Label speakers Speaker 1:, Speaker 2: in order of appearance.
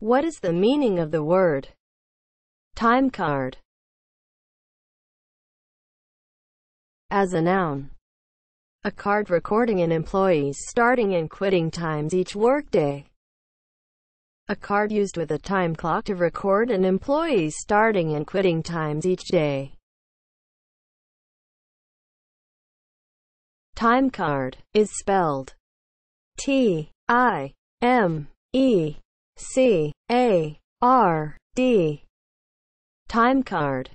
Speaker 1: What is the meaning of the word time card? As a noun, a card recording an employee's starting and quitting times each workday. A card used with a time clock to record an employee's starting and quitting times each day. Time card is spelled T I M E C A R D. Time card